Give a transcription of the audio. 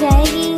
Jai